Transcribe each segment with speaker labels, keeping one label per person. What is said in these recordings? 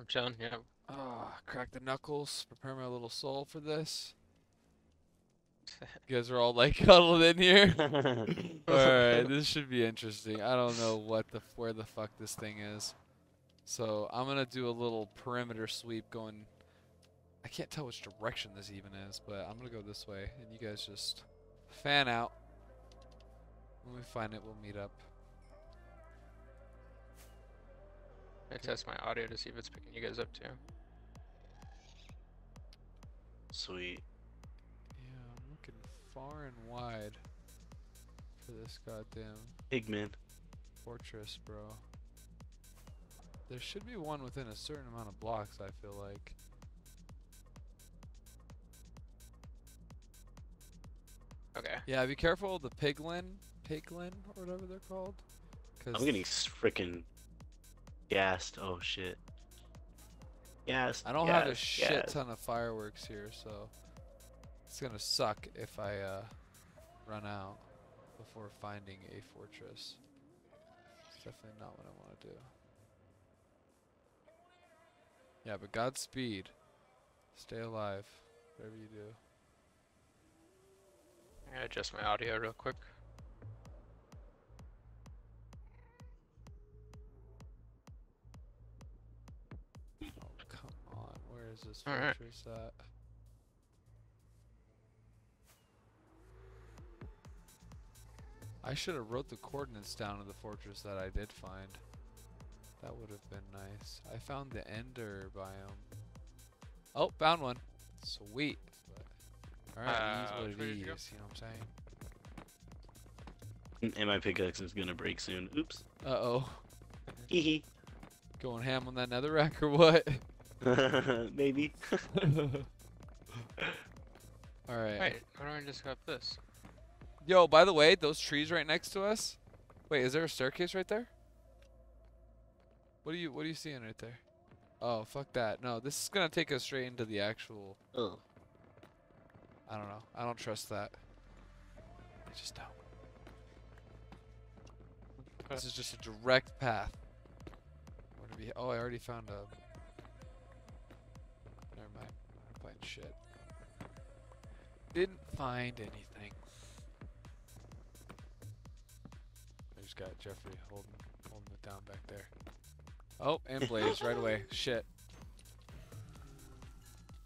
Speaker 1: I'm chilling. Yeah.
Speaker 2: Ah, crack the knuckles. Prepare my little soul for this. You guys are all like cuddled in here. Alright, this should be interesting. I don't know what the where the fuck this thing is. So I'm gonna do a little perimeter sweep going I can't tell which direction this even is, but I'm gonna go this way and you guys just fan out. When we find it we'll meet up.
Speaker 1: I test my audio to see if it's picking you guys up too.
Speaker 3: Sweet.
Speaker 2: Yeah, I'm looking far and wide for this goddamn
Speaker 3: Pigman.
Speaker 2: fortress, bro. There should be one within a certain amount of blocks, I feel like.
Speaker 1: Okay.
Speaker 2: Yeah, be careful of the piglin, piglin, or whatever they're called. Cause
Speaker 3: I'm getting freaking gassed. Oh shit. Gassed.
Speaker 2: I don't have a shit
Speaker 3: gassed.
Speaker 2: ton of fireworks here, so it's gonna suck if I uh, run out before finding a fortress. It's definitely not what I want to do. Yeah, but Godspeed. Stay alive, whatever you do.
Speaker 1: I'm gonna adjust my audio real quick.
Speaker 2: Is this
Speaker 1: All right.
Speaker 2: fortress at? I should have wrote the coordinates down of the fortress that I did find. That would have been nice. I found the Ender biome. Oh, found one. Sweet. Alright,
Speaker 1: Uh,
Speaker 2: use what
Speaker 1: which
Speaker 2: it
Speaker 1: way
Speaker 2: is,
Speaker 1: did
Speaker 2: you
Speaker 1: you
Speaker 2: know what I'm saying?
Speaker 3: And my pickaxe is gonna break soon. Oops.
Speaker 2: Uh-oh.
Speaker 3: Hee hee.
Speaker 2: Going ham on that netherrack or what?
Speaker 3: Maybe.
Speaker 2: Alright.
Speaker 1: Wait, why don't I just grab this?
Speaker 2: Yo, by the way, those trees right next to us. Wait, is there a staircase right there? What are you What are you seeing right there? Oh, fuck that. No, this is gonna take us straight into the actual.
Speaker 3: oh.
Speaker 2: I don't know. I don't trust that. I just don't. This is just a direct path. Where to be? Oh, I already found a. shit. Didn't find anything. I just got Jeffrey holding holding it down back there. Oh, and Blaze right away. Shit.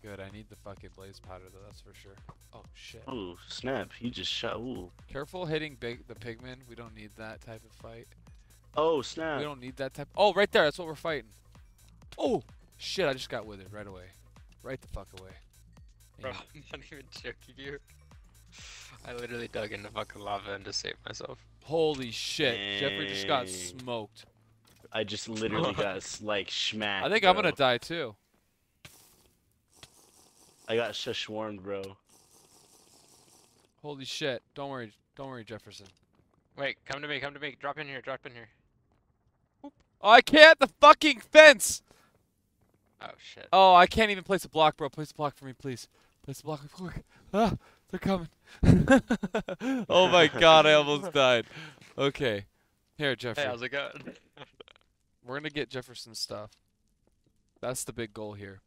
Speaker 2: Good. I need the fucking Blaze powder though. That's for sure. Oh shit.
Speaker 3: Oh snap! You just shot. Ooh.
Speaker 2: Careful hitting big the pigmen. We don't need that type of fight.
Speaker 3: Oh snap!
Speaker 2: We don't need that type. Oh, right there. That's what we're fighting. Oh, shit! I just got withered right away. Right the fuck away.
Speaker 1: Bro,
Speaker 2: And-
Speaker 1: I'm not even joking you. I literally dug into fucking lava and just saved myself.
Speaker 2: Holy shit! Jeffrey just got smoked.
Speaker 3: I just literally got like smacked.
Speaker 2: I think I'm gonna die too.
Speaker 3: I got swarmed, bro.
Speaker 2: Holy shit! Don't worry. Don't worry, Jefferson.
Speaker 1: Wait, come to me, come to me. Drop in here, drop in here.
Speaker 2: Oh, I can't. The fucking fence.
Speaker 1: Oh shit.
Speaker 2: Oh, I can't even place a block, bro. Place a block for me, please. A block, quick. Ah, they're coming. oh my god, I almost died. Okay. Here, Jeffrey.
Speaker 1: Hey, how's it going?
Speaker 2: We're gonna get Jefferson's stuff. That's the big goal here.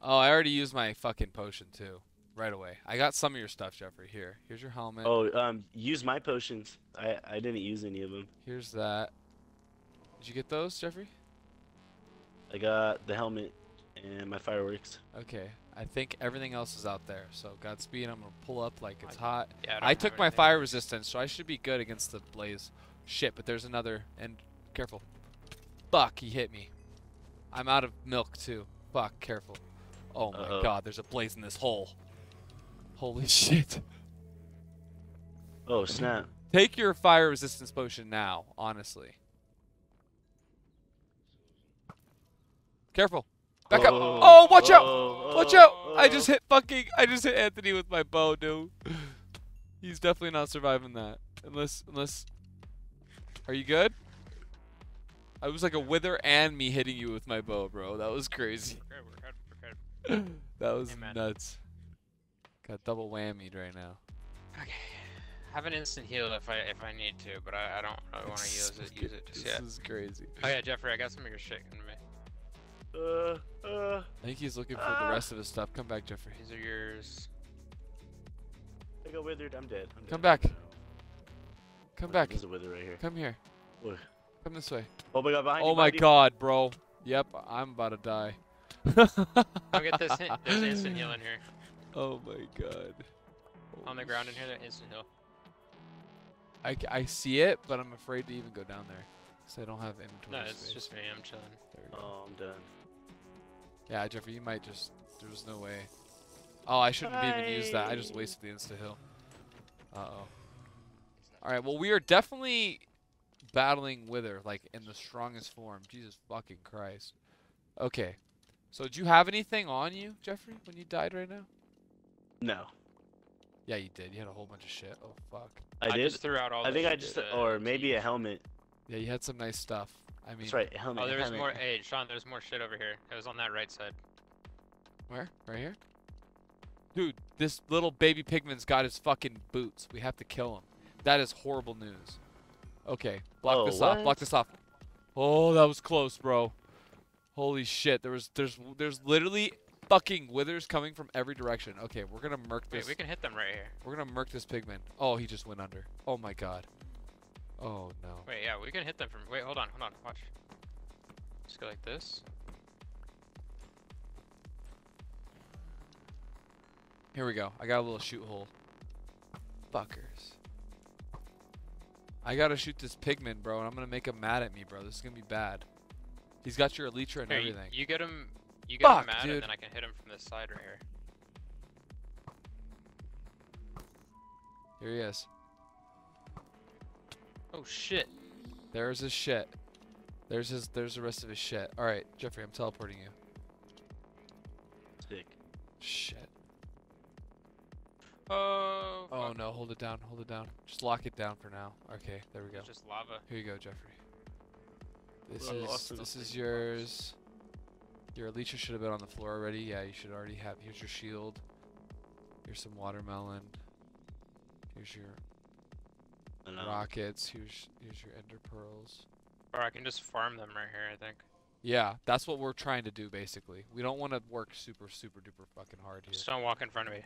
Speaker 2: Oh, I already used my fucking potion too. Right away. I got some of your stuff, Jeffrey. Here. Here's your helmet.
Speaker 3: Oh, um, use my potions. I I didn't use any of them.
Speaker 2: Here's that. Did you get those, Jeffrey?
Speaker 3: I got the helmet and my fireworks.
Speaker 2: Okay. I think everything else is out there. So Godspeed. I'm gonna pull up like it's
Speaker 1: I-
Speaker 2: hot.
Speaker 1: Yeah,
Speaker 2: I,
Speaker 1: don't
Speaker 2: took my fire resistance, so I should be good against the blaze. Shit, but there's another. And careful. Fuck, he hit me. I'm out of milk too. Fuck, careful. Oh my
Speaker 3: Uh-oh.
Speaker 2: god, there's a blaze in this hole. Holy shit.
Speaker 3: Oh snap!
Speaker 2: Take your fire resistance potion now, honestly. Careful. Back up.
Speaker 3: Oh,
Speaker 2: Oh, watch out.
Speaker 3: oh,
Speaker 2: Watch out! I just hit fucking. I just hit Anthony with my bow, dude. He's definitely not surviving that. Unless, unless. Are you good? I was like a wither and me hitting you with my bow, bro. That was crazy. That was
Speaker 1: Amen.
Speaker 2: nuts. Got double whammied right now.
Speaker 1: Okay. have an instant heal if I if I need to, but I, I don't really want to use it use it just
Speaker 2: this
Speaker 1: yet.
Speaker 2: is crazy.
Speaker 1: Oh yeah, Jeffrey, I got some of your shit in me.
Speaker 3: Uh, uh.
Speaker 2: I think he's looking for the
Speaker 3: Ah.
Speaker 2: rest of his stuff. Come back, Jeffrey.
Speaker 1: These are yours.
Speaker 3: I got withered. I'm dead. I'm
Speaker 2: Come
Speaker 3: dead.
Speaker 2: back. Come back.
Speaker 3: There's a wither right here.
Speaker 2: Come here.
Speaker 3: What?
Speaker 2: Come this way.
Speaker 3: Oh my god, behind you,
Speaker 2: Oh my
Speaker 3: behind you.
Speaker 2: god, bro. Yep, I'm about to die.
Speaker 1: I'll get this. Hit. There's instant heal in here.
Speaker 2: Oh my god.
Speaker 1: On the ground in here, there's instant heal.
Speaker 2: I, c- I see it, but I'm afraid to even go down there. Because I don't have inventory
Speaker 1: No, it's
Speaker 2: space.
Speaker 1: just me. I'm chilling.
Speaker 2: There we go.
Speaker 3: Oh, I'm done.
Speaker 2: Yeah, Jeffrey, you might just. There's no way. Oh, I shouldn't have even used that. I just wasted the insta heal. Uh oh. Alright, well, we are definitely battling Wither, like, in the strongest form. Jesus fucking Christ. Okay. So, did you have anything on you, Jeffrey, when you died right now?
Speaker 3: No.
Speaker 2: Yeah, you did. You had a whole bunch of shit. Oh, fuck.
Speaker 3: I, did.
Speaker 1: just threw out all.
Speaker 3: I
Speaker 1: the
Speaker 3: think I
Speaker 1: shit
Speaker 3: just,
Speaker 1: to
Speaker 3: or maybe a
Speaker 1: teach.
Speaker 3: helmet.
Speaker 2: Yeah, you had some nice stuff. I mean,
Speaker 3: That's right, a helmet.
Speaker 1: Oh, there was
Speaker 3: helmet.
Speaker 1: more. Hey, Sean, there's more shit over here. It was on that right side.
Speaker 2: where? Right here? Dude, this little baby pigman's got his fucking boots. We have to kill him. That is horrible news. Okay, block
Speaker 3: Oh,
Speaker 2: this off. Block this off. Oh, that was close, bro. Holy shit. There was there's there's literally fucking withers coming from every direction. Okay, we're gonna murk
Speaker 1: Wait,
Speaker 2: this.
Speaker 1: we can hit them right here.
Speaker 2: We're gonna murk this pigman. Oh, he just went under. Oh my god. Oh no.
Speaker 1: Wait, yeah, we can hit them from. Wait, hold on, hold on, watch. Just go like this.
Speaker 2: Here we go. I got a little shoot hole. Fuckers. I gotta shoot this pigman, bro, and I'm gonna make him mad at me, bro. This is gonna be bad. He's got your elytra and
Speaker 1: Here, you,
Speaker 2: everything.
Speaker 1: you get him. You get
Speaker 2: Fuck,
Speaker 1: him mad,
Speaker 2: dude.
Speaker 1: and then I can hit him from this side right here.
Speaker 2: Here he is.
Speaker 1: Oh shit!
Speaker 2: There's his shit. There's his. There's the rest of his shit. All right, Jeffrey, I'm teleporting you.
Speaker 3: Sick.
Speaker 2: Shit.
Speaker 1: Oh.
Speaker 2: Oh
Speaker 1: fuck.
Speaker 2: no, hold it down. Hold it down. Just lock it down for now. Okay, there we go.
Speaker 1: It's just lava.
Speaker 2: Here you go, Jeffrey. This
Speaker 3: Well, I
Speaker 2: is this is
Speaker 3: think.
Speaker 2: yours. Your elytra should have been on the floor already. Yeah, you should already have. Here's your shield. Here's some watermelon. Here's your
Speaker 3: I know.
Speaker 2: rockets. Here's here's your ender pearls.
Speaker 1: Or I can just farm them right here. I think.
Speaker 2: Yeah, that's what we're trying to do basically. We don't want to work super super duper fucking hard here.
Speaker 1: Just don't walk in front of me.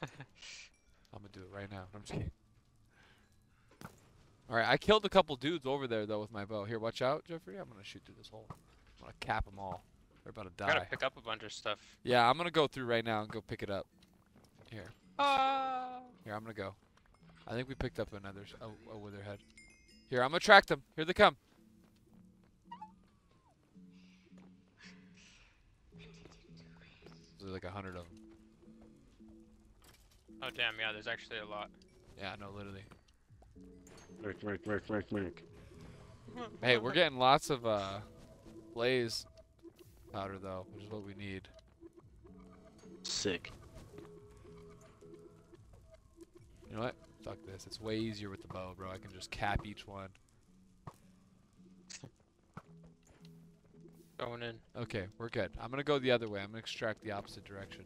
Speaker 2: I'm gonna do it right now. I'm just kidding. All right, I killed a couple dudes over there though with my bow. Here, watch out, Jeffrey. I'm gonna shoot through this hole. I'm gonna cap them all. They're about to die.
Speaker 1: I gotta pick up a bunch of stuff.
Speaker 2: Yeah, I'm gonna go through right now and go pick it up. Here,
Speaker 1: Ah.
Speaker 2: here, I'm gonna go. I think we picked up another s- a, a witherhead. Here, I'm gonna track them. Here they come. There's like a hundred of them.
Speaker 1: Oh damn! Yeah, there's actually a lot.
Speaker 2: Yeah, no, literally.
Speaker 3: Merc, merc, merc, merc, merc.
Speaker 2: Hey, we're getting lots of uh, blaze powder though, which is what we need.
Speaker 3: Sick.
Speaker 2: You know what? Fuck this. It's way easier with the bow, bro. I can just cap each one.
Speaker 1: Going in.
Speaker 2: Okay, we're good. I'm gonna go the other way. I'm gonna extract the opposite direction.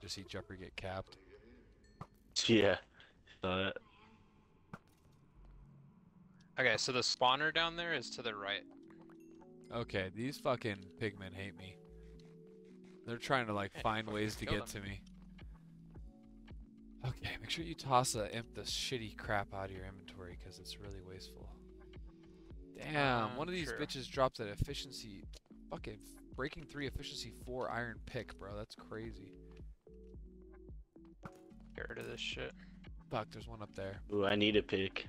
Speaker 2: Just see Jeffrey get capped.
Speaker 3: Yeah. Saw that.
Speaker 1: Okay, so the spawner down there is to the right.
Speaker 2: Okay, these fucking pigmen hate me. They're trying to like find ways to
Speaker 1: kill
Speaker 2: get to me. Okay, make sure you toss a imp the shitty crap out of your inventory because it's really wasteful. Damn, one
Speaker 1: Um,
Speaker 2: of these
Speaker 1: true.
Speaker 2: bitches drops an efficiency, fucking breaking three efficiency four iron pick, bro. That's crazy.
Speaker 1: Get rid of this shit.
Speaker 2: Fuck, there's one up there.
Speaker 3: Ooh, I need a pick.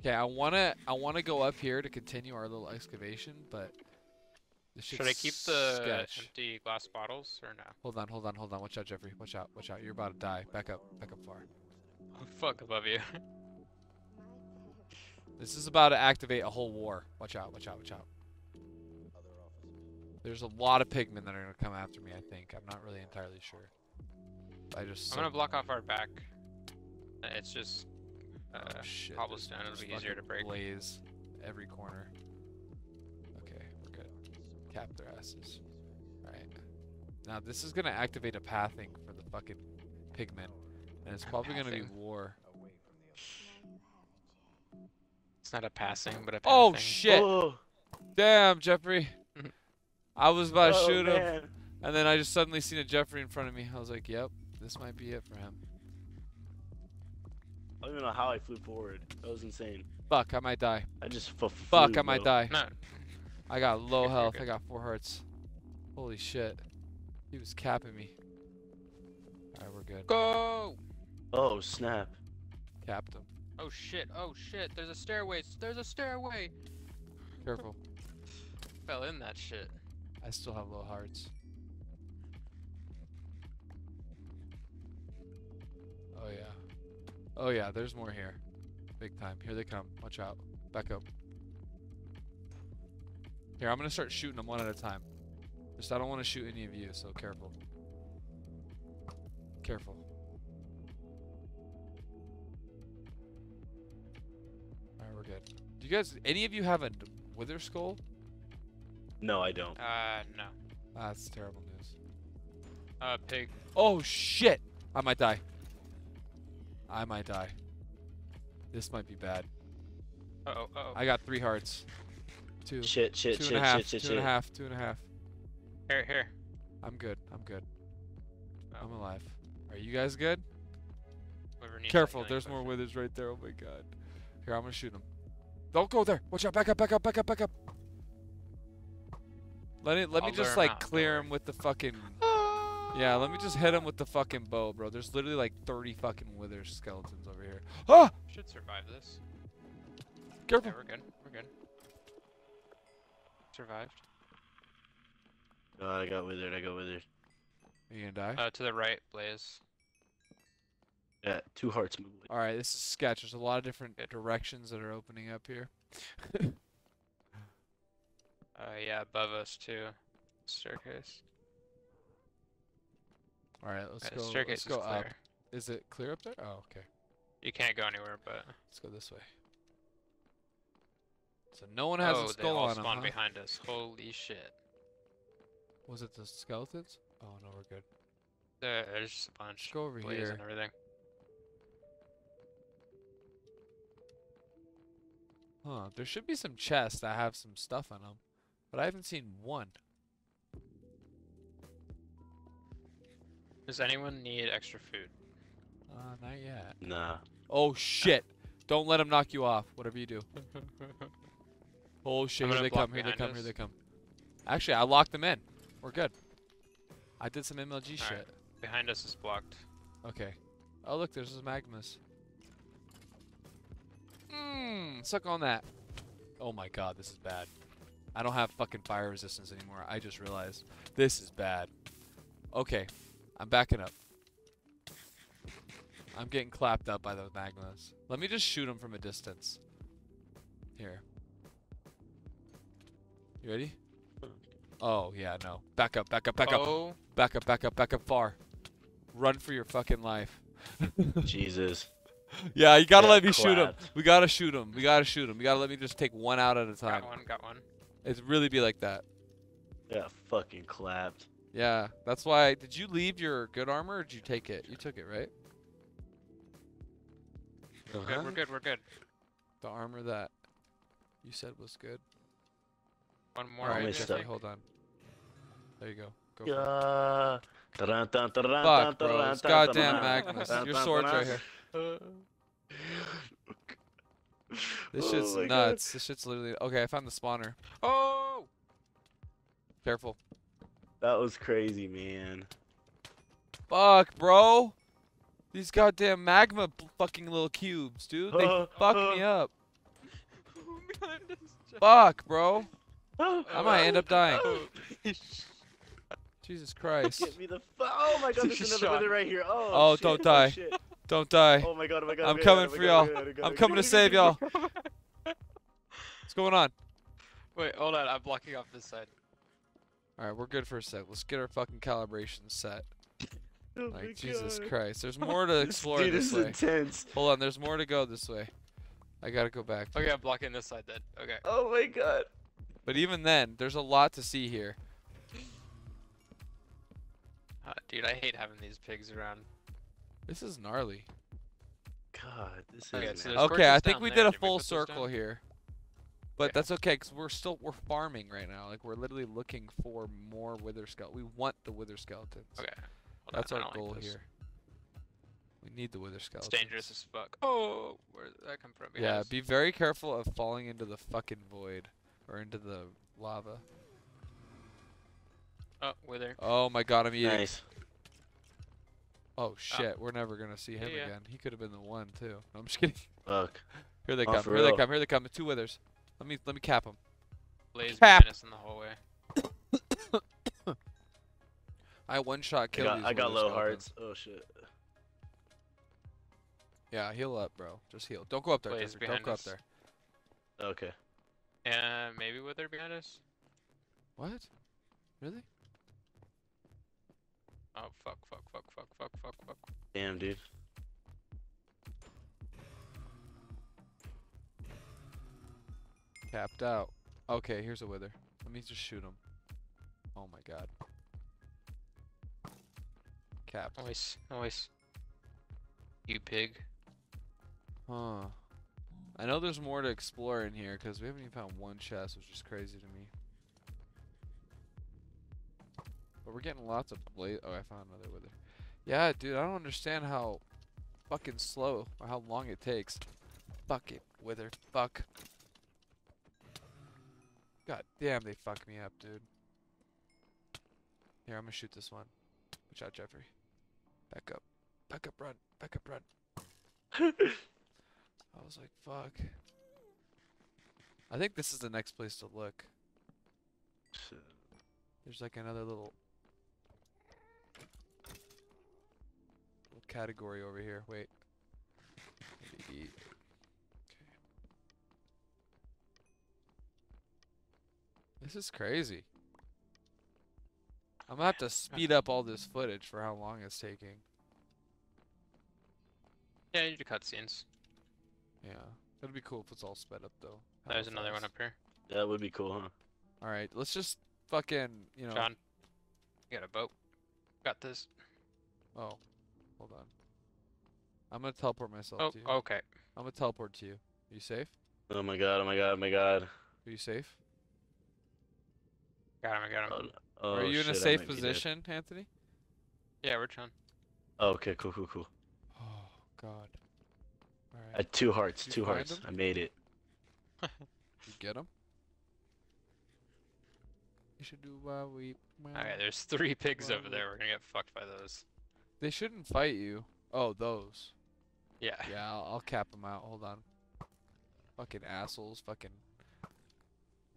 Speaker 2: Okay, I wanna I wanna go up here to continue our little excavation, but this
Speaker 1: Should I keep the
Speaker 2: sketch.
Speaker 1: empty glass bottles or no?
Speaker 2: Hold on, hold on, hold on. Watch out, Jeffrey. Watch out, watch out. You're about to die. Back up, back up far.
Speaker 1: Oh, fuck above you.
Speaker 2: This is about to activate a whole war. Watch out, watch out, watch out. There's a lot of pigmen that are gonna come after me. I think. I'm not really entirely sure. I just.
Speaker 1: I'm gonna block off our back. It's just uh,
Speaker 2: Oh, shit,
Speaker 1: cobblestone. It'll be easier to break.
Speaker 2: Blaze every corner. Okay. Cap their asses. Alright. Now this is gonna activate a pathing for the fucking pigmen, and it's probably gonna be war.
Speaker 1: It's not a passing, but a
Speaker 2: Oh shit!
Speaker 3: Oh,
Speaker 2: Damn, Jeffrey.
Speaker 1: Mhm.
Speaker 2: I was about to
Speaker 3: oh,
Speaker 2: shoot him,
Speaker 3: man.
Speaker 2: and then I just suddenly seen a Jeffrey in front of me. I was like, "Yep, this might be it for him."
Speaker 3: I don't even know how I flew forward. That was insane.
Speaker 2: Fuck, I might die.
Speaker 3: I just f-
Speaker 2: Fuck,
Speaker 3: flew,
Speaker 2: I might
Speaker 3: bro.
Speaker 2: die.
Speaker 1: No,
Speaker 2: I got low
Speaker 1: You're
Speaker 2: health. I got four hearts. Holy shit. He was capping me. Alright, we're good.
Speaker 1: go!
Speaker 3: Oh snap!
Speaker 2: Capped him.
Speaker 1: Oh shit! Oh shit! There's a stairway! There's a stairway!
Speaker 2: Careful.
Speaker 1: Fell in that shit.
Speaker 2: I still have low hearts. Oh yeah. Oh yeah, there's more here. Big time. Here they come. Watch out. Back up. Here, I'm gonna start shooting them one at a time. Just I don't want to shoot any of you, so careful. Careful. Alright, we're good. Do you guys any of you have a wither skull?
Speaker 3: No, I don't.
Speaker 1: Uh, no.
Speaker 2: That's terrible news.
Speaker 1: Uh, pig.
Speaker 2: Oh shit! I might die. I might die. This might be bad.
Speaker 1: Uh oh. Uh oh.
Speaker 2: I got three hearts. Two.
Speaker 3: Shit, shit,
Speaker 2: Two
Speaker 3: shit,
Speaker 2: and a half.
Speaker 3: shit, shit,
Speaker 2: two and a half, Two and a half.
Speaker 1: Here, here.
Speaker 2: I'm good. I'm good.
Speaker 1: Oh.
Speaker 2: I'm alive. Are you guys good?
Speaker 1: Whoever needs that
Speaker 2: Careful.
Speaker 1: healing
Speaker 2: There's more withers right there. Oh my god. Here, I'm gonna shoot him. Don't go there. Watch out. Back up. Back up. Back up. Back up. Let it. Let me
Speaker 1: I'll
Speaker 2: just like
Speaker 1: out,
Speaker 2: clear
Speaker 1: worry.
Speaker 2: him with the fucking. Yeah, let me just hit him with the fucking bow, bro. There's literally like 30 fucking wither skeletons over here. Ah!
Speaker 1: Should survive this.
Speaker 2: Careful.
Speaker 1: Yeah, we're good. We're good. Survived.
Speaker 3: Oh, I got withered. I got withered.
Speaker 2: Are you gonna die?
Speaker 1: Uh, to the right, Blaze.
Speaker 3: Yeah, two hearts moved.
Speaker 2: All right, this is sketch. There's a lot of different
Speaker 1: Good.
Speaker 2: directions that are opening up here.
Speaker 1: Uh, yeah, above us too. Staircase.
Speaker 2: All right, let's
Speaker 1: Okay,
Speaker 2: go.
Speaker 1: staircase
Speaker 2: Let's go
Speaker 1: is clear.
Speaker 2: up. Is it clear up there? Oh, okay.
Speaker 1: You can't go anywhere, but
Speaker 2: Let's go this way. So no one has
Speaker 1: oh,
Speaker 2: a
Speaker 1: they
Speaker 2: skull
Speaker 1: all
Speaker 2: on 'em,
Speaker 1: spawned
Speaker 2: huh?
Speaker 1: behind us. Holy shit!
Speaker 2: Was it the skeletons? Oh no, we're good.
Speaker 1: There's just a bunch.
Speaker 2: Let's go over
Speaker 1: Blaze
Speaker 2: here.
Speaker 1: and everything.
Speaker 2: Huh? There should be some chests that have some stuff on them, but I haven't seen one.
Speaker 1: Does anyone need extra food?
Speaker 2: Uh, not yet.
Speaker 3: Nah.
Speaker 2: Oh shit! Don't let them knock you off. Whatever you do. Oh shit! Here they come! Here they come! Here they come! Actually, I locked them in. We're good. I did some MLG shit.
Speaker 1: Alright. Behind us is blocked.
Speaker 2: Okay. Oh look, there's those magmas. Mmm, suck on that. Oh my god, this is bad. I don't have fucking fire resistance anymore. I just realized. This is bad. Okay, I'm backing up. I'm getting clapped up by those magmas. Let me just shoot them from a distance. Here. You ready? Oh, yeah, no. Back up, back up, back up.
Speaker 1: oh,
Speaker 2: Back up, back up, back up far. Run for your fucking life.
Speaker 3: Jesus.
Speaker 2: Yeah, you gotta
Speaker 3: Yeah,
Speaker 2: let me shoot him. We gotta shoot him. We gotta shoot him. You gotta let me just take one out at a time.
Speaker 1: got one, got one.
Speaker 2: It's really be like that.
Speaker 3: Yeah, fucking clapped.
Speaker 2: Yeah, that's why. Did you leave your good armor or did you take it? You took it, right?
Speaker 1: We're good, we're good, we're good.
Speaker 2: The armor that you said was good.
Speaker 1: One more.
Speaker 2: Alright,
Speaker 1: right
Speaker 3: missed
Speaker 1: there.
Speaker 2: Jeffrey, hold on. There you go. Go for.
Speaker 3: Yeah.
Speaker 2: Fuck, bro. It's goddamn
Speaker 3: magmas.
Speaker 2: Your sword's right here. This
Speaker 3: Oh
Speaker 2: shit's
Speaker 3: God.
Speaker 2: nuts. This shit's literally. Okay, I found the spawner.
Speaker 1: Oh!
Speaker 2: Careful.
Speaker 3: That was crazy, man.
Speaker 2: Fuck, bro. These goddamn magma fucking little cubes, dude. They
Speaker 3: Uh,
Speaker 2: fucked me
Speaker 3: uh.
Speaker 2: up. Fuck, bro.
Speaker 3: I
Speaker 2: I might end up dying.
Speaker 1: Oh,
Speaker 2: Jesus Christ.
Speaker 3: Get me the. Oh my god, there's another wither right here. Oh.
Speaker 2: Oh,
Speaker 3: shit,
Speaker 2: don't die.
Speaker 3: shit.
Speaker 2: Don't die.
Speaker 3: Oh my god, oh my god.
Speaker 2: I'm
Speaker 3: oh my
Speaker 2: coming
Speaker 3: oh
Speaker 2: for
Speaker 3: oh
Speaker 2: y'all.
Speaker 3: oh my God, oh my God,
Speaker 2: I'm
Speaker 3: oh
Speaker 2: coming to save
Speaker 3: oh
Speaker 2: y'all. What's going on?
Speaker 1: Wait, hold on. I'm blocking off this side.
Speaker 2: Alright, we're good for a sec. Let's get our fucking calibration set.
Speaker 3: Oh
Speaker 2: Like, Jesus
Speaker 3: God.
Speaker 2: Christ. There's more to
Speaker 3: This-
Speaker 2: explore
Speaker 3: Dude,
Speaker 2: this
Speaker 3: this
Speaker 2: way.
Speaker 3: is intense.
Speaker 2: Hold on, there's more to go this way. I gotta go back.
Speaker 1: Okay, I'm blocking this side then. Okay.
Speaker 3: Oh my god.
Speaker 2: But even then, there's a lot to see here.
Speaker 1: Uh, dude, I hate having these pigs around.
Speaker 2: This is gnarly.
Speaker 3: God, this
Speaker 1: Okay,
Speaker 3: is
Speaker 1: so
Speaker 2: Okay, I think we
Speaker 1: there.
Speaker 2: did a
Speaker 1: Did
Speaker 2: full circle here. But
Speaker 1: Okay.
Speaker 2: that's okay, because we're still we're farming right now. Like we're literally looking for more wither skeleton. We want the wither skeletons.
Speaker 1: Okay. Hold
Speaker 2: That's our
Speaker 1: don't like
Speaker 2: goal
Speaker 1: this.
Speaker 2: here. We need the wither
Speaker 1: It's dangerous as fuck. Oh, where did that come from?
Speaker 2: Yeah,
Speaker 1: Behind
Speaker 2: be very careful of falling into the fucking void or into the lava.
Speaker 1: Oh, wither.
Speaker 2: Oh my god, I'm eating.
Speaker 3: Nice.
Speaker 2: Oh ah. shit, we're never gonna see him
Speaker 1: Yeah, yeah.
Speaker 2: again. He could have been the one too. No, I'm just kidding.
Speaker 3: Fuck.
Speaker 2: Here they
Speaker 3: Oh,
Speaker 2: come.
Speaker 3: for
Speaker 2: Here they come. Here they come. Two withers. Let me let me cap them.
Speaker 1: Blaze
Speaker 2: Cap.
Speaker 1: behind in the hallway.
Speaker 2: I one shot
Speaker 3: I
Speaker 2: killed
Speaker 3: got,
Speaker 2: these
Speaker 3: I got
Speaker 2: wither
Speaker 3: low hearts. Oh shit.
Speaker 2: Yeah, heal up, bro. Just heal. Don't go up there.
Speaker 1: Blaze
Speaker 2: Don't
Speaker 1: behind
Speaker 2: go up there.
Speaker 3: Okay.
Speaker 1: And maybe wither behind us.
Speaker 2: What? Really?
Speaker 1: Oh fuck, fuck, fuck, fuck, fuck, fuck, fuck.
Speaker 3: Damn, dude.
Speaker 2: Capped out. Okay, here's a wither. Let me just shoot him. Oh my god. Capped.
Speaker 1: Nice, nice. You pig.
Speaker 2: Huh. I know there's more to explore in here because we haven't even found one chest, which is crazy to me. But we're getting lots of blaze. Oh, I found another wither. Yeah, dude, I don't understand how fucking slow or how long it takes. Fuck it, wither. Fuck. God damn, they fuck me up, dude. Here, I'm gonna shoot this one. Watch out, Jeffrey. Back up. Back up, run. Back up, run. I was like, fuck. I think this is the next place to look.
Speaker 3: Shit.
Speaker 2: There's like another little, little category over here. Wait. Maybe eat. Okay. This is crazy. I'm gonna have to speed up all this footage for how long it's taking.
Speaker 1: Yeah, you do cutscenes.
Speaker 2: Yeah. It'd be cool if it's all sped up though. hella
Speaker 1: There's another one up here.
Speaker 3: That would be cool, huh?
Speaker 2: All right, let's just fucking, you know.
Speaker 1: John, you got a boat. Got this.
Speaker 2: Oh, hold on. I'm gonna teleport myself
Speaker 1: Oh,
Speaker 2: to you.
Speaker 1: okay.
Speaker 2: I'm gonna teleport to you. Are you safe?
Speaker 3: Oh my god, oh my god, oh my god.
Speaker 2: Are you safe?
Speaker 1: Got him, I got him.
Speaker 3: Oh, oh,
Speaker 2: Are you in a safe
Speaker 3: might be dead.
Speaker 2: position, Anthony?
Speaker 1: Yeah, we're chilling.
Speaker 3: Oh, okay, cool, cool, cool.
Speaker 2: Oh God. All
Speaker 3: I
Speaker 2: right.
Speaker 3: had uh, two hearts, two hearts.
Speaker 2: him?
Speaker 3: I made it.
Speaker 2: You get them? You should do what we.
Speaker 1: Okay, there's three pigs over there. We're gonna get fucked by those.
Speaker 2: They shouldn't fight you. Oh, those.
Speaker 1: Yeah.
Speaker 2: Yeah, I'll, I'll cap them out. Hold on. Fucking assholes. Fucking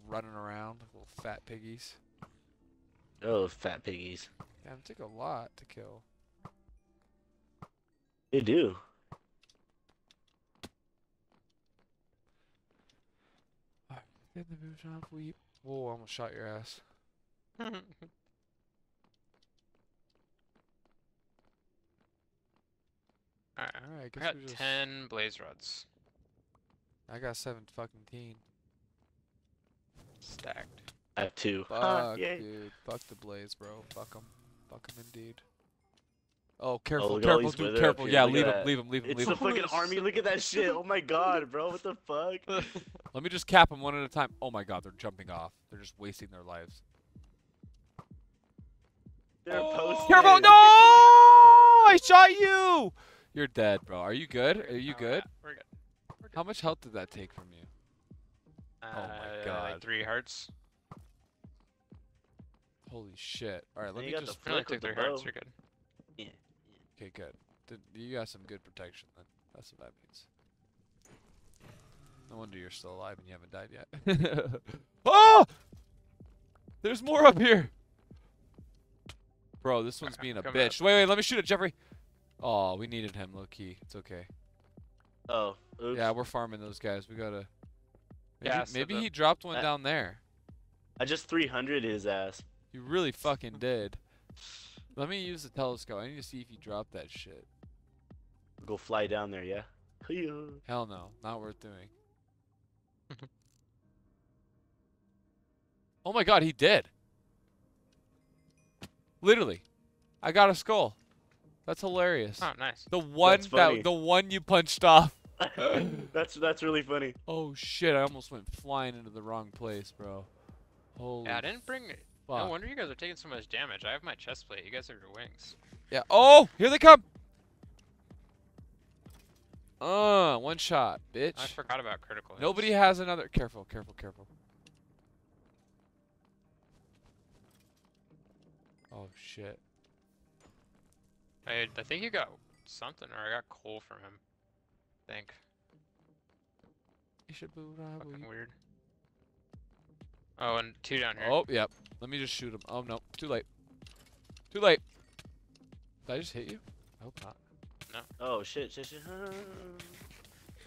Speaker 2: running around little fat piggies.
Speaker 3: Oh, fat piggies.
Speaker 2: Yeah, it take a lot to kill.
Speaker 3: They do.
Speaker 2: In the boot shop. Whoa! I almost shot your ass.
Speaker 1: Alright.
Speaker 2: All right, I
Speaker 1: I got
Speaker 2: just.
Speaker 1: ten blaze rods
Speaker 2: I got seven fucking teen.
Speaker 1: stacked.
Speaker 3: I have two.
Speaker 2: Fuck,
Speaker 3: Ah,
Speaker 2: dude. Fuck the blaze, bro. Fuck them. Fuck them indeed. Oh, careful,
Speaker 3: look at all
Speaker 2: careful, dude. Careful.
Speaker 3: here,
Speaker 2: Yeah,
Speaker 3: look at
Speaker 2: leave him, leave him, leave him,
Speaker 3: It's
Speaker 2: leave
Speaker 3: the
Speaker 2: him.
Speaker 3: fucking army. Look at that shit. Oh my god, bro. What the fuck?
Speaker 2: Let me just cap them one at a time. Oh my god, they're jumping off. They're just wasting their lives.
Speaker 3: They're posted.
Speaker 2: Careful! No! I shot you! You're dead, bro. Are you good?
Speaker 1: We're
Speaker 2: Are you
Speaker 1: Oh, yeah,
Speaker 2: good?
Speaker 1: We're good.
Speaker 2: How much health did that take from you?
Speaker 1: Uh,
Speaker 2: Oh my
Speaker 1: Like
Speaker 2: God.
Speaker 1: three hearts.
Speaker 2: Holy shit. Alright, let
Speaker 3: you
Speaker 2: me
Speaker 3: got the
Speaker 2: just.
Speaker 1: I only
Speaker 3: Flick with the
Speaker 1: three hearts. You're good.
Speaker 2: Okay, good. Did, you got some good protection then. That's what that means. No wonder you're still alive and you haven't died yet. oh! There's more up here! Bro, this one's being a
Speaker 1: Coming up.
Speaker 2: bitch. Wait, wait, let me shoot it, Jeffrey. Oh, we needed him, low key. It's okay.
Speaker 3: Oh, oops.
Speaker 2: Yeah, we're farming those guys. We gotta. Maybe,
Speaker 1: Yeah, so
Speaker 2: maybe
Speaker 1: the-
Speaker 2: he dropped one
Speaker 3: that-
Speaker 2: down there.
Speaker 3: I just 300 his ass.
Speaker 2: You really fucking did. Let me use the telescope. I need to see if you dropped that shit.
Speaker 3: Go fly down there, yeah?
Speaker 2: Hell no, not worth doing. oh my god, he did. Literally. I got a skull. That's hilarious.
Speaker 1: Oh, nice.
Speaker 2: The one that the one you punched off.
Speaker 3: that's that's really funny.
Speaker 2: Oh shit! I almost went flying into the wrong place, bro. Holy
Speaker 1: Yeah, I didn't bring.
Speaker 2: Fuck.
Speaker 1: No wonder you guys are taking so much damage. I have my chest plate. You guys have your wings.
Speaker 2: Yeah. Oh, here they come. Uh, one shot, bitch.
Speaker 1: I forgot about critical. hits.
Speaker 2: Nobody has another. Careful, careful, careful. Oh shit.
Speaker 1: I, I think you got something, or I got coal from him. I think. Fucking weird. Oh, and two down here.
Speaker 2: Oh, yep. Let me just shoot him. Oh no, too late. Too late. Did I just hit you? I hope not.
Speaker 3: Oh shit, shit, shit.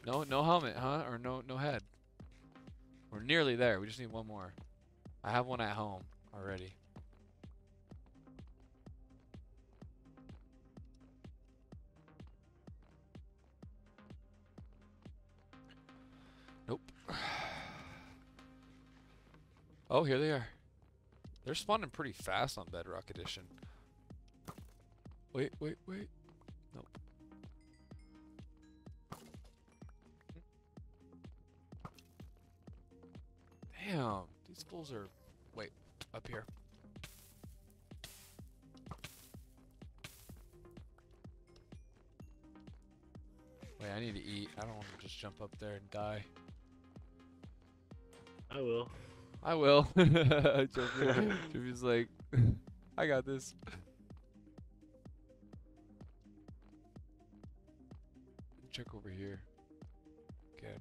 Speaker 2: No, no helmet, huh? Or no, no head. We're nearly there. We just need one more. I have one at home already. Oh, here they are. They're spawning pretty fast on Bedrock Edition. Wait, wait, wait. Nope. Damn, these fools are. Wait, up here. Wait, I need to eat. I don't want to just jump up there and die.
Speaker 3: I will.
Speaker 2: I will. Jeffrey- Jeffrey's like, I got this. Check over here. Okay.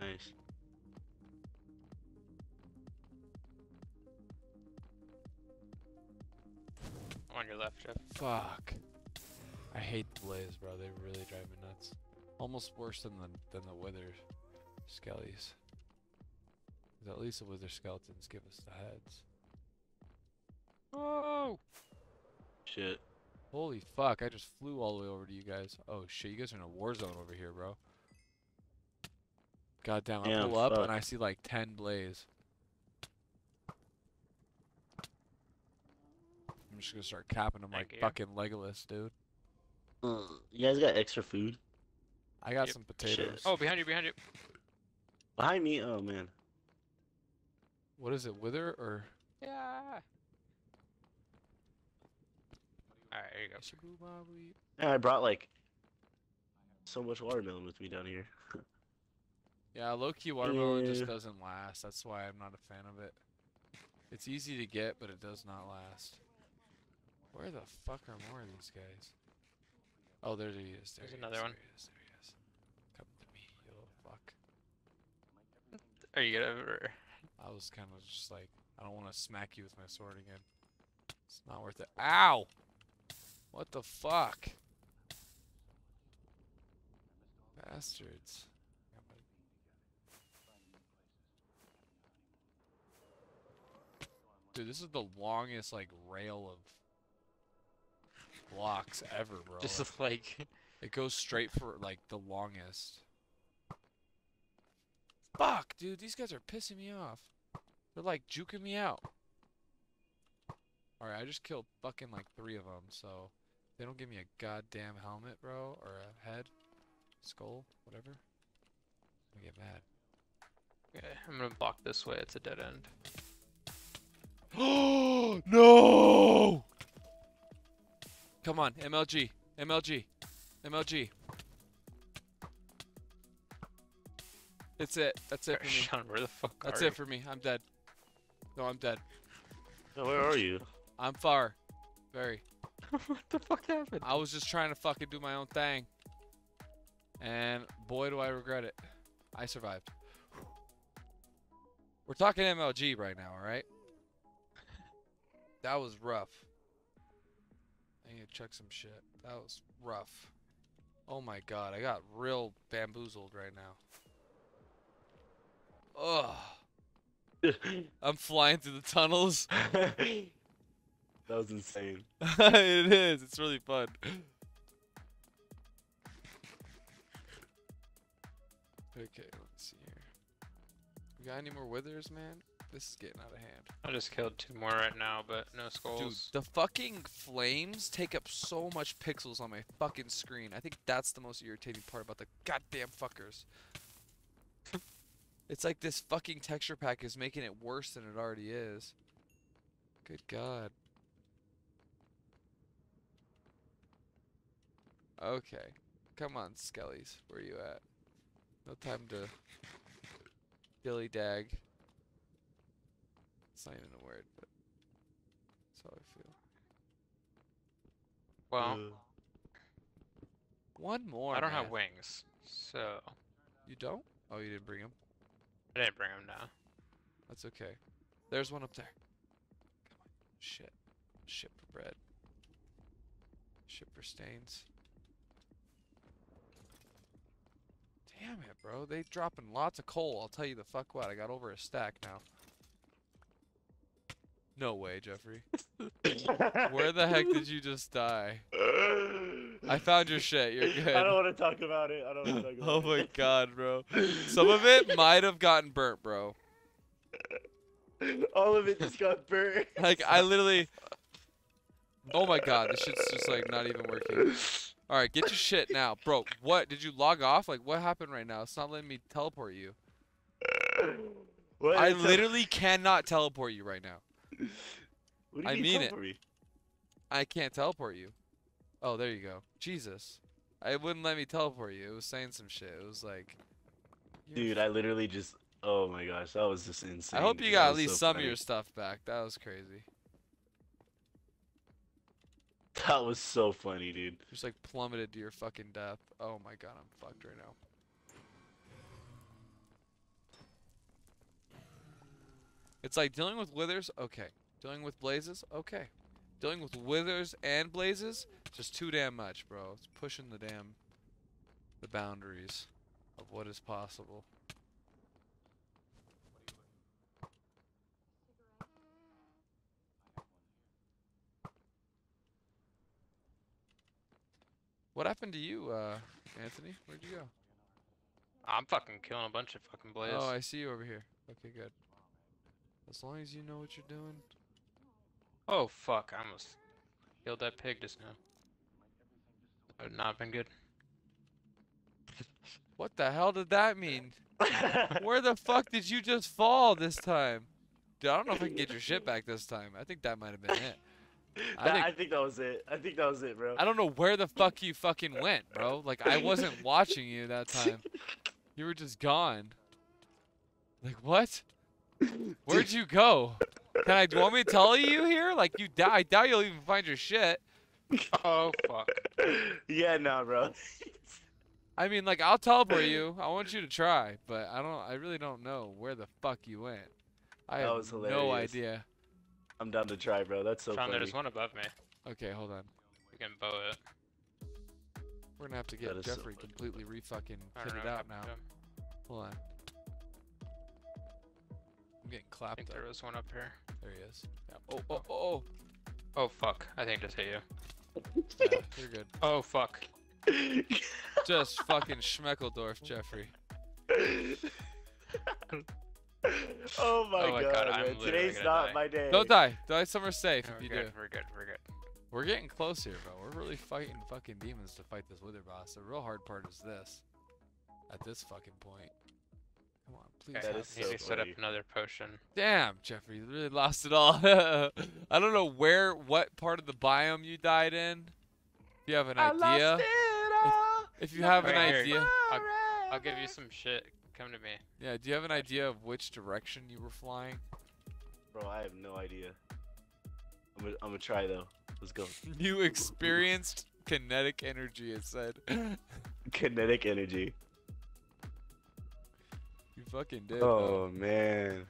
Speaker 3: Nice.
Speaker 1: On your left, Jeff.
Speaker 2: Fuck. I hate the blaze, bro. They really drive me nuts. Almost worse than the than the wither skellies. 'Cause at least the wither skeletons give us the heads.
Speaker 1: Oh!
Speaker 3: Shit.
Speaker 2: Holy fuck! I just flew all the way over to you guys. Oh shit! You guys are in a war zone over here, bro. God damn! I
Speaker 3: Damn,
Speaker 2: pull up
Speaker 3: fuck.
Speaker 2: and I see like ten blaze. I'm just gonna start capping them like
Speaker 1: you.
Speaker 2: fucking Legolas, dude.
Speaker 3: Uh, you guys got extra food?
Speaker 2: I got
Speaker 1: Yep.
Speaker 2: some
Speaker 3: Shit.
Speaker 2: potatoes.
Speaker 1: Oh, behind you, behind you.
Speaker 3: Behind me? Oh man.
Speaker 2: What is it? Wither or?
Speaker 1: Yeah. Alright, here you go.
Speaker 3: Yeah, I brought like so much watermelon with me down here.
Speaker 2: Yeah, low key watermelon just doesn't last. That's why I'm not a fan of it. It's easy to get, but it does not last. Where the fuck are more of these guys? Oh, there he is. There
Speaker 1: There's
Speaker 2: he
Speaker 1: another
Speaker 2: is,
Speaker 1: one.
Speaker 2: There he is. There he is. Come to me, you little fuck.
Speaker 1: Are you gonna? Or...
Speaker 2: I was kind of just like, I don't want to smack you with my sword again. It's not worth it. Ow! What the fuck? Bastards. Dude, this is the longest like rail of blocks ever, bro.
Speaker 1: Just like.
Speaker 2: It goes straight for like the longest. Fuck, dude, these guys are pissing me off. They're like juking me out. Alright, I just killed fucking like three of them, so they don't give me a goddamn helmet, bro, or a head, skull, whatever. I'm gonna get mad.
Speaker 1: Okay, I'm gonna block this way. It's a dead end.
Speaker 2: Oh no! Come on, MLG, MLG, MLG. It's it. That's it for me.
Speaker 1: Sean, where the fuck
Speaker 2: That's
Speaker 1: are
Speaker 2: it for me. I'm dead. No, I'm dead.
Speaker 3: Where are you?
Speaker 2: I'm far. Very.
Speaker 1: what the fuck happened?
Speaker 2: I was just trying to fucking do my own thing. And boy, do I regret it. I survived. We're talking MLG right now, alright? That was rough. I need to check some shit. That was rough. Oh my god, I got real bamboozled right now. Ugh. I'm flying through the tunnels.
Speaker 3: that was insane.
Speaker 2: it is. It's really fun. Okay, let's see here. We got any more withers, man? This is getting out of hand.
Speaker 1: I just killed two more right now, but no skulls.
Speaker 2: Dude,
Speaker 1: skulls.
Speaker 2: the fucking flames take up so much pixels on my fucking screen. I think that's the most irritating part about the goddamn fuckers. It's like this fucking texture pack is making it worse than it already is. Good god. Okay. Come on, Skellies. Where you at? No time to dilly dag. It's not even a word, but that's how I feel.
Speaker 1: well,
Speaker 3: Uh,
Speaker 2: One more.
Speaker 1: I don't have wings, so
Speaker 2: You don't? Oh, you didn't bring him.
Speaker 1: I didn't bring them down.
Speaker 2: That's okay. There's one up there. Come on. Shit. Shit for bread. Shit for stains. Damn it, bro. They dropping lots of coal. I'll tell you the fuck what. I got over a stack now. No way, Jeffrey. Where the heck did you just die? I found your shit. You're good.
Speaker 3: I don't want to talk about it. I don't want to talk about
Speaker 2: Oh
Speaker 3: it.
Speaker 2: my god, bro. Some of it might have gotten burnt, bro.
Speaker 3: All of it just got burnt.
Speaker 2: Like I literally Oh my god, this shit's just like not even working. Alright, get your shit now. Bro, what? Did you log off? Like what happened right now? It's not letting me teleport you.
Speaker 3: What
Speaker 2: I literally cannot teleport you right now.
Speaker 3: What do you
Speaker 2: I
Speaker 3: mean,
Speaker 2: mean it.
Speaker 3: me?
Speaker 2: I can't teleport you. Oh, there you go. Jesus. It wouldn't let me teleport you. It was saying some shit. It was like
Speaker 3: Dude, I literally just. Oh my gosh, that was just insane.
Speaker 2: I hope you got at least
Speaker 3: so
Speaker 2: some
Speaker 3: funny.
Speaker 2: of your stuff back. That was crazy.
Speaker 3: That was so funny, dude.
Speaker 2: Just like plummeted to your fucking death. Oh my god, I'm fucked right now. It's like dealing with withers, okay. Dealing with blazes, okay. Dealing with withers and blazes, just too damn much, bro. It's pushing the damn the boundaries of what is possible. What happened to you, uh, Anthony? Where'd you go?
Speaker 1: I'm fucking killing a bunch of fucking blaze.
Speaker 2: Oh, I see you over here. Okay, good. As long as you know what you're doing.
Speaker 1: Oh fuck! I almost killed that pig just now. That would not have been good.
Speaker 2: What the hell did that mean? Where the fuck did you just fall this time? Dude, I don't know if I can get your shit back this time. I think that might have been it. I
Speaker 3: That-
Speaker 2: think-
Speaker 3: I think that was it. I think that was it, bro.
Speaker 2: I don't know where the fuck you fucking went, bro. Like I wasn't watching you that time. You were just gone. Like what? Where'd you go? Can I? Do you want me to tell you here? Like you die. I doubt you'll even find your shit.
Speaker 1: Oh fuck!
Speaker 3: yeah, nah, bro.
Speaker 2: I mean, like I'll teleport you. I want you to try, but I don't. I really don't know where the fuck you went. I
Speaker 3: That
Speaker 2: have
Speaker 3: was
Speaker 2: no idea.
Speaker 3: I'm down to try, bro. That's so
Speaker 1: Sean,
Speaker 3: funny.
Speaker 1: there's one above me.
Speaker 2: Okay, hold on.
Speaker 1: We can bow it.
Speaker 2: We're gonna have to get
Speaker 3: That is so
Speaker 2: Jeffrey completely re-fucking
Speaker 1: I
Speaker 2: kitted out now.
Speaker 1: to.
Speaker 2: Hold on. I'm getting
Speaker 1: I
Speaker 2: clapped
Speaker 1: think
Speaker 2: up.
Speaker 1: there was one up here.
Speaker 2: There he is. Yeah. Oh, oh, oh,
Speaker 1: oh, Oh fuck! I think just hit you.
Speaker 2: oh. Yeah, you're good.
Speaker 1: Oh fuck!
Speaker 2: Just fucking Schmeckeldorf, Jeffrey.
Speaker 3: oh my
Speaker 1: Oh my
Speaker 3: god,
Speaker 1: God, I'm
Speaker 3: man. Today's not
Speaker 1: die.
Speaker 3: my day.
Speaker 2: Don't die. Die somewhere safe
Speaker 1: No,
Speaker 2: if
Speaker 1: we're
Speaker 2: you
Speaker 1: good.
Speaker 2: do.
Speaker 1: We're good. We're good.
Speaker 2: We're getting close here, bro. We're really fighting fucking demons to fight this wither boss. The real hard part is this. At this fucking point. Come please.
Speaker 1: Okay,
Speaker 3: That
Speaker 2: help
Speaker 3: is so
Speaker 1: to set up another potion.
Speaker 2: Damn, Jeffrey, you really lost it all. I don't know where, what part of the biome you died in. If you have an
Speaker 3: I lost
Speaker 2: idea,
Speaker 3: it all.
Speaker 2: if you have an
Speaker 1: Right here.
Speaker 2: idea,
Speaker 1: I'll, I'll give you some shit. Come to me.
Speaker 2: yeah. Do you have an idea of which direction you were flying?
Speaker 3: Bro, I have no idea. I'm gonna, I'm gonna try though. Let's go.
Speaker 2: You experienced kinetic energy. It said.
Speaker 3: Kinetic energy.
Speaker 2: You fucking did. though.
Speaker 3: Oh man.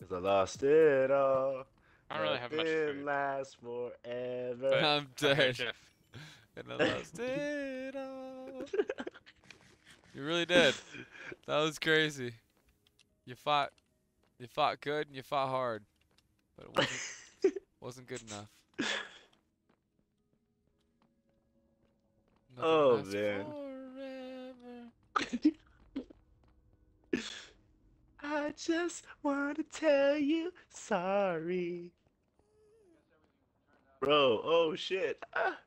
Speaker 3: Cause I lost it all.
Speaker 1: I don't really have much
Speaker 3: Nothing
Speaker 1: food.
Speaker 3: lasts forever.
Speaker 1: But-
Speaker 2: I'm dead.
Speaker 1: Jeff.
Speaker 2: And I lost it all. You really did. That was crazy. You fought, you fought good and you fought hard, but it wasn't wasn't good enough. Nothing
Speaker 3: Oh,
Speaker 2: lasts
Speaker 3: man.
Speaker 2: forever.
Speaker 3: I I just want to tell you sorry. Bro, oh shit. Ah.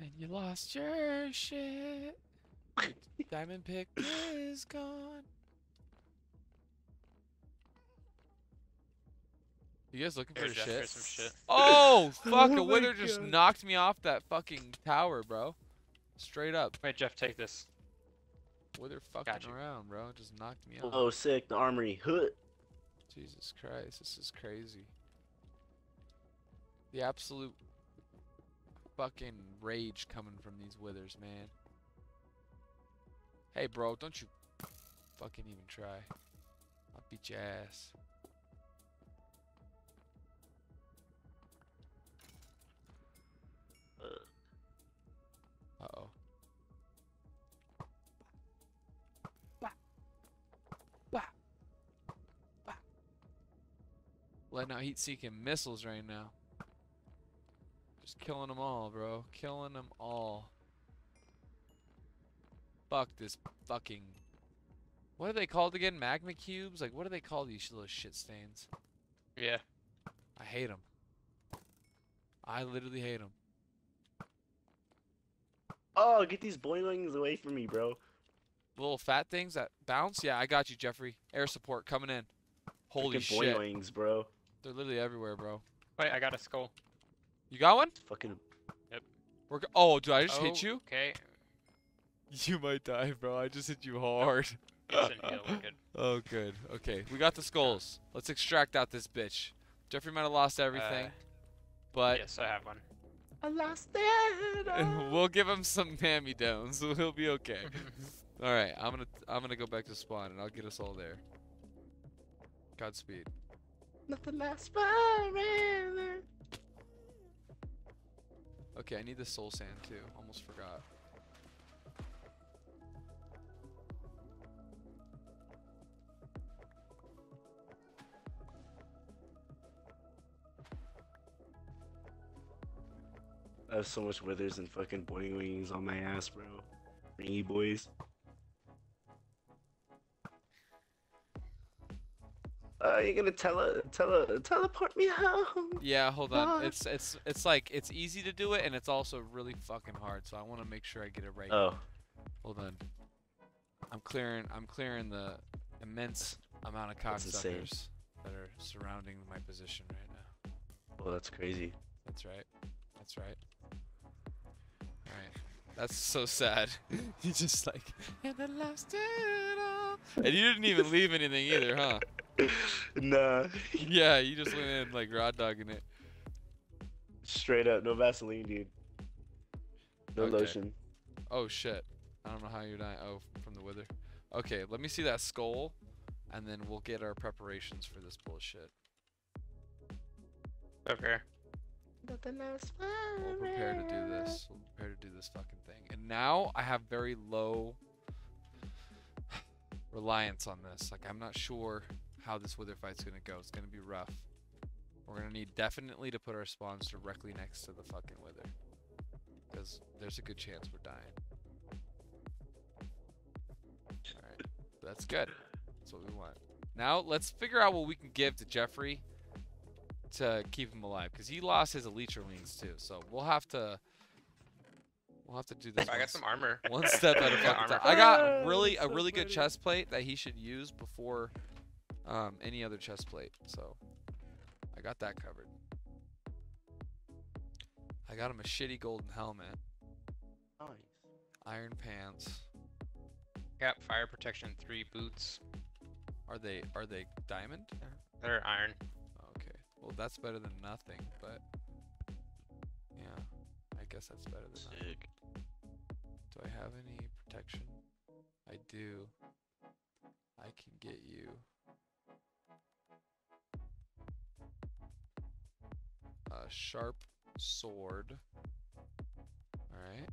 Speaker 2: And you lost your shit. Diamond pick is gone. You guys looking for
Speaker 1: Here, Jeff,
Speaker 2: shit?
Speaker 1: here's some shit.
Speaker 2: Oh fuck!
Speaker 3: Oh
Speaker 2: a
Speaker 3: my
Speaker 2: wither just knocked me off that fucking tower, bro. Straight up.
Speaker 1: Wait, Jeff, take this.
Speaker 2: Wither fucking
Speaker 1: Got you.
Speaker 2: around, bro. Just knocked me off.
Speaker 3: Oh, sick. The armory. Hood.
Speaker 2: Jesus Christ, this is crazy. The absolute fucking rage coming from these withers, man. Hey, bro, don't you fucking even try. I'll beat your ass. Letting out heat seeking missiles right now. Just killing them all, bro. Killing them all. Fuck this fucking. What are they called again? Magma cubes? Like, what do they call these little shit stains?
Speaker 1: Yeah.
Speaker 2: I hate them. I literally hate them.
Speaker 3: Oh, get these boilings away from me, bro.
Speaker 2: Little fat things that bounce? Yeah, I got you, Jeffrey. Air support coming in. Holy
Speaker 3: Freaking
Speaker 2: shit.
Speaker 3: boilings, bro.
Speaker 2: They're literally everywhere, bro.
Speaker 1: Wait, I got a skull.
Speaker 2: You got one?
Speaker 3: Fucking. Yep.
Speaker 2: We're go- oh, dude, I just hit you?
Speaker 1: Okay.
Speaker 2: You might die, bro. I just hit you hard.
Speaker 1: Instant good.
Speaker 2: Oh, good. Okay, we got the skulls. Let's extract out this bitch. Jeffrey might have lost everything,
Speaker 1: Uh,
Speaker 2: but
Speaker 1: yes, I have one.
Speaker 3: I lost it.
Speaker 2: we'll give him some hammy downs. So he'll be okay. All right, I'm gonna I'm gonna go back to spawn and I'll get us all there. Godspeed.
Speaker 3: Nothing lasts forever.
Speaker 2: Okay, I need the soul sand too. Almost forgot.
Speaker 3: I have so much withers and fucking boing wings on my ass, bro. Ringy boys. Uh, you gonna tele tele teleport me home?
Speaker 2: Yeah, hold on.
Speaker 3: What?
Speaker 2: It's it's it's like it's easy to do it and it's also really fucking hard. So I want to make sure I get it right.
Speaker 3: Oh,
Speaker 2: Hold on. I'm clearing I'm clearing the immense amount of
Speaker 3: That's insane.
Speaker 2: cocksuckers that are surrounding my position right now.
Speaker 3: well, that's crazy.
Speaker 2: That's right. That's right. Alright. That's so sad. you just like and I lost it all. And you didn't even leave anything either, huh?
Speaker 3: nah,
Speaker 2: Yeah, you just went in like raw dogging it.
Speaker 3: straight up, no Vaseline, dude. No
Speaker 2: Okay.
Speaker 3: lotion.
Speaker 2: Oh shit. I don't know how you're dying. Oh, from the wither. Okay, let me see that skull, and then we'll get our preparations for this bullshit.
Speaker 1: Okay.
Speaker 3: Nothing lasts
Speaker 2: We'll prepare to do this. We'll prepare to do this fucking thing. And now I have very low reliance on this. Like I'm not sure how this wither fight's gonna go. It's gonna be rough. We're gonna need definitely to put our spawns directly next to the fucking wither. Because there's a good chance we're dying. Alright. That's good. That's what we want. Now let's figure out what we can give to Jeffrey to keep him alive because he lost his elytra wings too. So we'll have to we'll have to do this.
Speaker 1: I got some armor.
Speaker 2: one step at a
Speaker 1: got
Speaker 2: fucking
Speaker 1: armor.
Speaker 2: time. I got really a really good chest plate that he should use before um, any other chest plate. So I got that covered. I got him a shitty golden helmet,
Speaker 3: Nice.
Speaker 2: iron pants.
Speaker 1: Got fire protection three boots.
Speaker 2: Are they are they diamond?
Speaker 1: They're iron.
Speaker 2: Okay. Well, that's better than nothing, but yeah, I guess that's better than nothing.
Speaker 3: Sick.
Speaker 2: Do I have any protection? I do. I can get you. A sharp sword. Alright.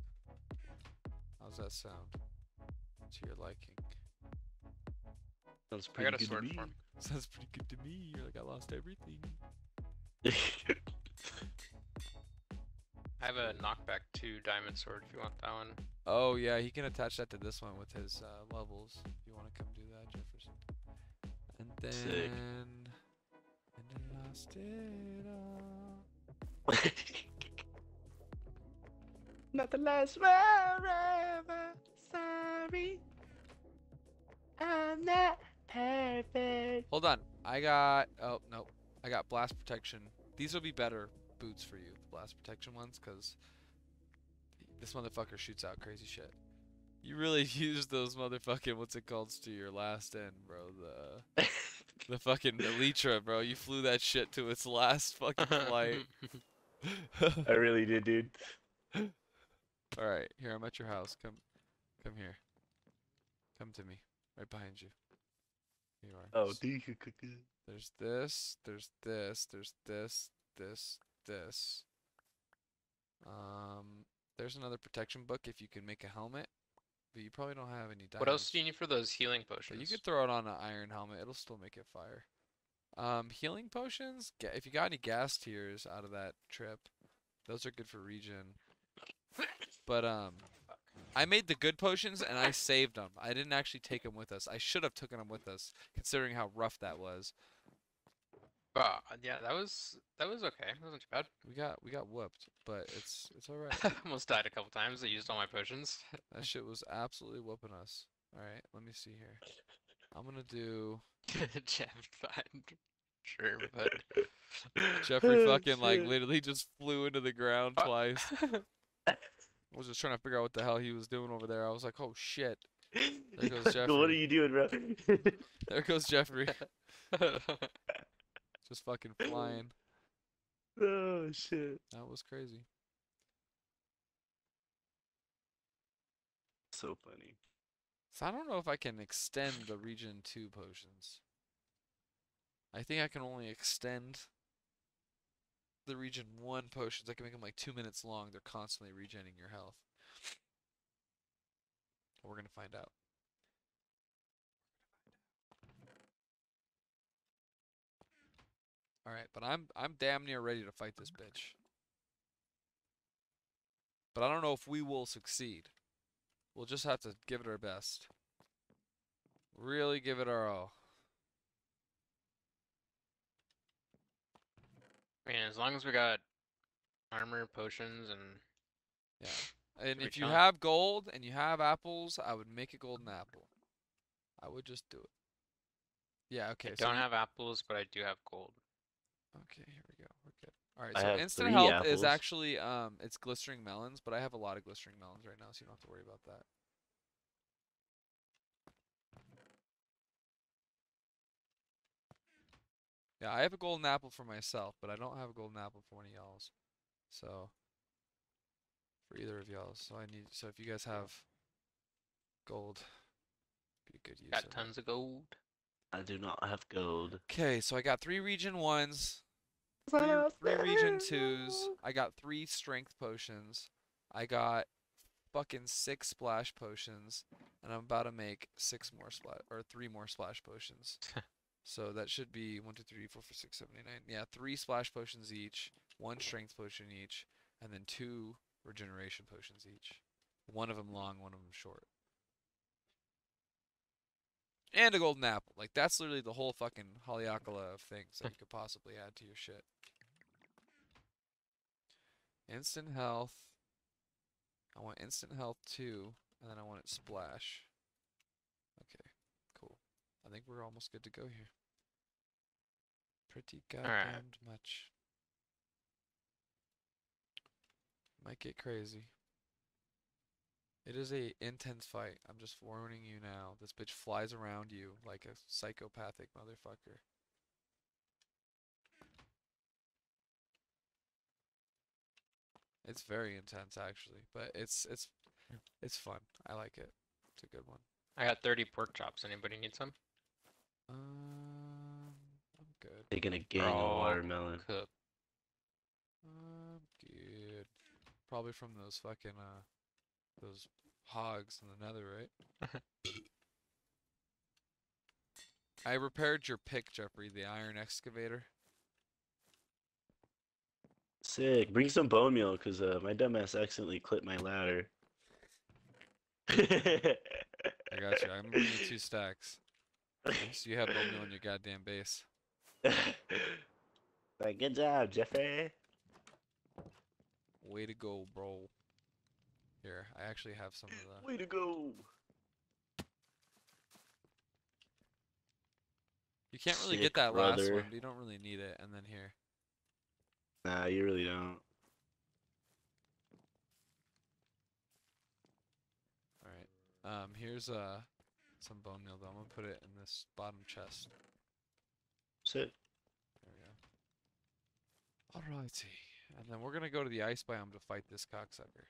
Speaker 2: How's that sound? To your liking.
Speaker 3: Sounds
Speaker 1: I
Speaker 3: pretty
Speaker 1: got a
Speaker 3: good
Speaker 1: sword
Speaker 3: to me.
Speaker 1: for him.
Speaker 2: Sounds pretty good to me. You're like, I lost everything.
Speaker 1: I have a knockback two diamond sword if you want that one.
Speaker 2: Oh, yeah, he can attach that to this one with his uh, levels. If you want to come do that, Jefferson. then
Speaker 3: Sick.
Speaker 2: and I lost it all.
Speaker 3: Not the last forever. Sorry. I'm not perfect.
Speaker 2: Hold on. I got oh no. I got blast protection. These will be better boots for you, the blast protection ones, because this motherfucker shoots out crazy shit. You really used those motherfucking what's it called to your last end, bro. The the fucking Elytra, bro. You flew that shit to its last fucking flight.
Speaker 3: I really did, dude.
Speaker 2: All right, here I'm at your house. Come, come here. Come to me, right behind you. Here you are.
Speaker 3: Oh,
Speaker 2: S-
Speaker 3: dude.
Speaker 2: There's this. There's this. There's this. This. This. Um, there's another protection book if you can make a helmet, but you probably don't have any diamonds.
Speaker 1: What else do you need for those healing
Speaker 2: But
Speaker 1: potions?
Speaker 2: you could throw it on an iron helmet. It'll still make it fire. Um, healing potions. If you got any ghast tears out of that trip, those are good for regen. But um, I made the good potions and I saved them. I didn't actually take them with us. I should have taken them with us, considering how rough that was.
Speaker 1: Ah, yeah, that was that was okay. Wasn't too bad.
Speaker 2: We got we got whooped, but it's it's all right.
Speaker 1: Almost died a couple times. I used all my potions.
Speaker 2: that shit was absolutely whooping us. All right, let me see here. I'm gonna do
Speaker 1: Jeff died. Sure, but
Speaker 2: Jeffrey fucking like literally just flew into the ground
Speaker 1: Uh,
Speaker 2: twice. I was just trying to figure out what the hell he was doing over there. I was like, oh shit. There goes
Speaker 3: What are you doing, bro?
Speaker 2: There goes Jeffrey. Just fucking flying.
Speaker 3: oh shit.
Speaker 2: That was crazy.
Speaker 3: So funny.
Speaker 2: So I don't know if I can extend the regen 2 potions. I think I can only extend the regen 1 potions. I can make them like 2 minutes long. They're constantly regenerating your health. We're to find out. All right, but I'm I'm damn near ready to fight this bitch. But I don't know if we will succeed. We'll just have to give it our best. Really give it our all.
Speaker 1: I mean, as long as we got armor, potions, and
Speaker 2: Yeah. And if you
Speaker 1: can't-
Speaker 2: have gold and you have apples, I would make a golden apple. I would just do it. Yeah, okay.
Speaker 1: I
Speaker 2: so
Speaker 1: don't
Speaker 2: you-
Speaker 1: have apples, but I do have gold.
Speaker 2: Okay, here we go. We're good. All right,
Speaker 3: I
Speaker 2: so instant
Speaker 3: three
Speaker 2: health is actually um it's glistering melons, but I have a lot of glistering melons right now, so you don't have to worry about that. Yeah, I have a golden apple for myself, but I don't have a golden apple for one of y'all's. So for either of y'all. So I need so if you guys have gold, be a good use
Speaker 1: Got
Speaker 2: of it.
Speaker 1: tons of gold.
Speaker 3: I do not have gold.
Speaker 2: Okay, so I got three regen ones, three, three regen twos. I got three strength potions. I got fucking six splash potions, and I'm about to make six more splash or three more splash potions. so that should be one, two, three, four, five, six, seven, eight, nine. Yeah, three splash potions each, one strength potion each, and then two regeneration potions each. One of them long, one of them short. And a golden apple. Like that's literally the whole fucking Haleakala of things that you could possibly add to your shit. Instant health. I want instant health too, and then I want it splash. I think we're almost good to go here. Pretty
Speaker 1: Alright.
Speaker 2: goddamned much. Might get crazy. It is a intense fight. I'm just warning you now. This bitch flies around you like a psychopathic motherfucker. It's very intense actually, but it's it's it's fun. I like it. It's a good one.
Speaker 1: I got 30 pork chops. Anybody need some?
Speaker 2: Um, I'm good.
Speaker 3: Taking a gang of
Speaker 1: Oh.
Speaker 3: watermelon.
Speaker 1: Cook.
Speaker 2: I'm good. Probably from those fucking uh those hogs in the nether, right? I repaired your pick, Jeffrey, the iron excavator.
Speaker 3: Sick. Bring some bone meal, cause uh, my dumbass accidentally clipped my ladder.
Speaker 2: I got you. I'm bringing you two stacks. So you have meal in your goddamn base.
Speaker 3: like, good job, Jeffrey.
Speaker 2: Way to go, bro. Here, I actually have some of the.
Speaker 3: Way to go.
Speaker 2: You can't really
Speaker 3: Sick,
Speaker 2: get that last one, but you don't really need it. And then here.
Speaker 3: Nah, you really don't.
Speaker 2: Alright. Um, here's uh some bone meal though. I'm gonna put it in this bottom chest.
Speaker 3: Sit.
Speaker 2: There we go. Alrighty. And then we're gonna go to the ice biome to fight this cocksucker.